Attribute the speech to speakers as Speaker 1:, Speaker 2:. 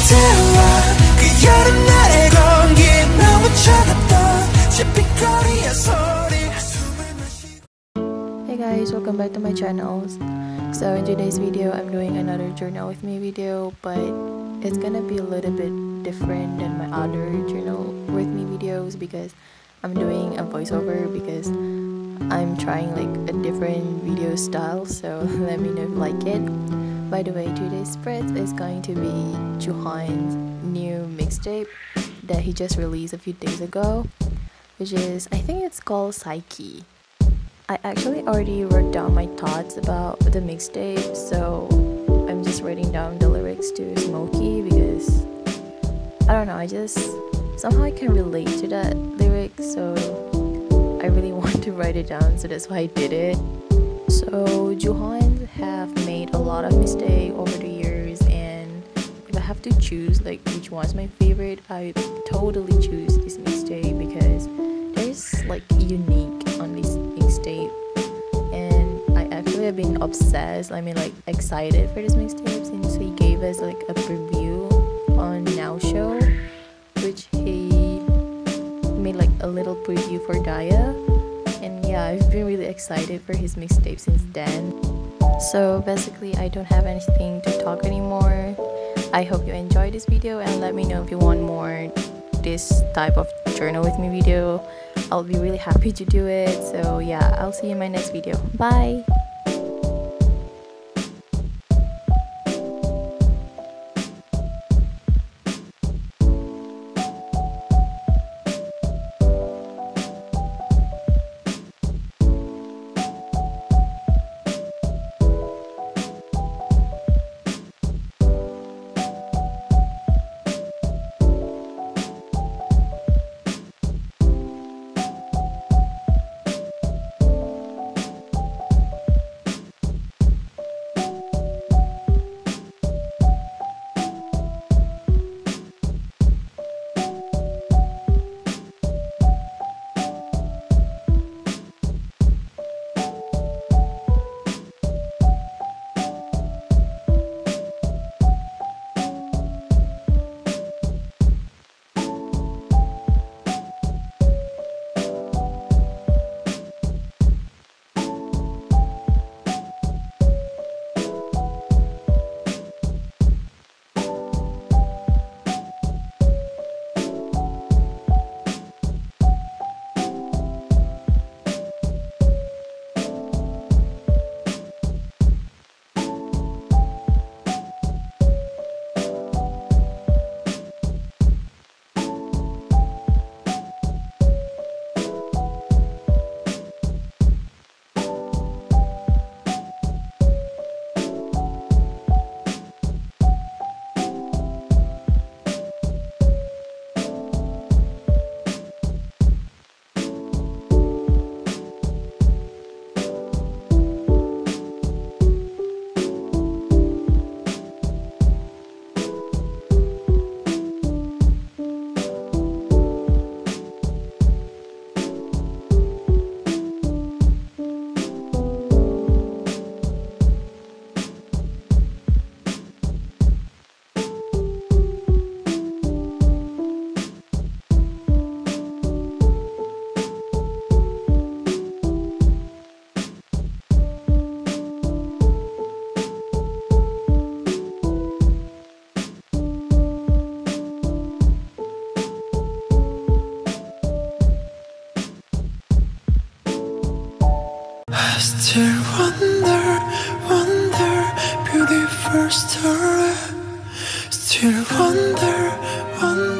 Speaker 1: 그대와 그 여름날의 공기 너무 차갑던 제 빗거리의 소리 숨을 마시고
Speaker 2: Hey guys, welcome back to my channel. So in today's video, I'm doing another journal with me video, but it's gonna be a little bit different than my other journal with me videos because I'm doing a voiceover because I'm trying like a different video style. So let me know if you like it. by the way, today's spread is going to be Jooheon's new mixtape that he just released a few days ago, which is I think it's called Psyche. I actually already wrote down my thoughts about the mixtape, so I'm just writing down the lyrics to Smokey because I don't know, I just somehow I can relate to that lyric, so I really want to write it down, so that's why I did it. So Jooheon have made a lot of mistakes over the years, and if I have to choose like which one's my favorite, I totally choose this mixtape because there's like unique on this mixtape, and I actually have been obsessed. I mean, like excited for this mixtape since he gave us like a preview on Now Show, which he made like a little preview for Daya. And yeah, I've been really excited for his mixtape since then. So basically, I don't have anything to talk anymore. I hope you enjoyed this video and let me know if you want more this type of journal with me video. I'll be really happy to do it. So yeah, I'll see you in my next video. Bye.
Speaker 1: Still wonder, wonder, beautiful story. Uh, still wonder, wonder.